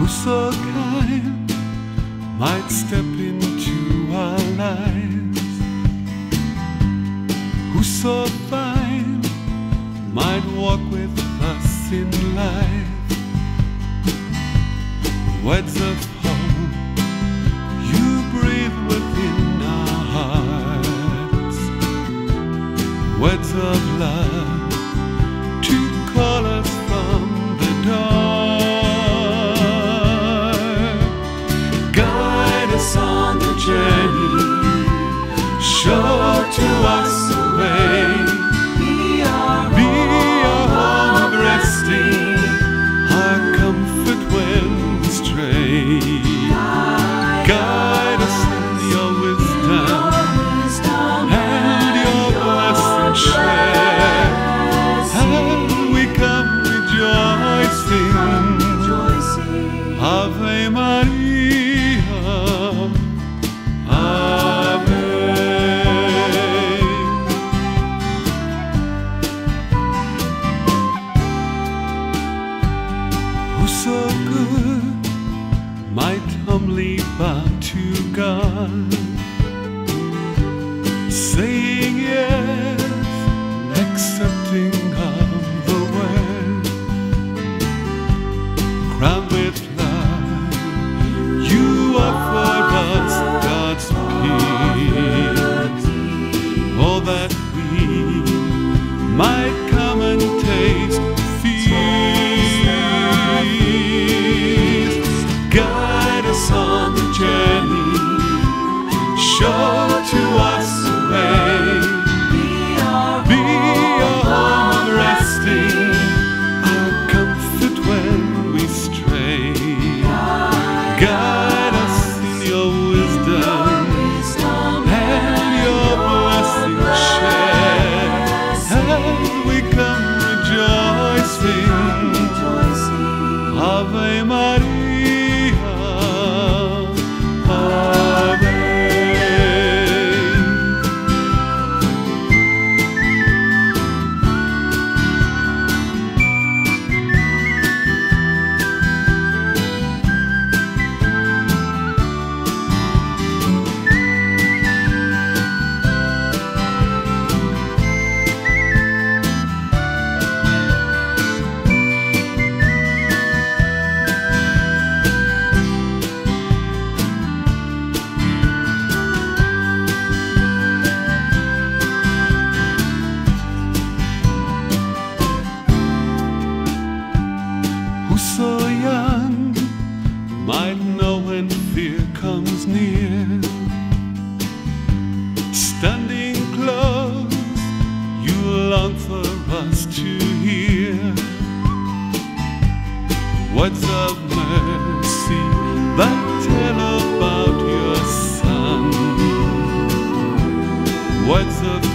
Who so kind might step into our lives. Who so fine might walk with us in life. Words of hope you breathe within our hearts. Words of love. only to God. Saying yes and accepting might know when fear comes near. Standing close, you long for us to hear words of mercy that tell about your son. Words of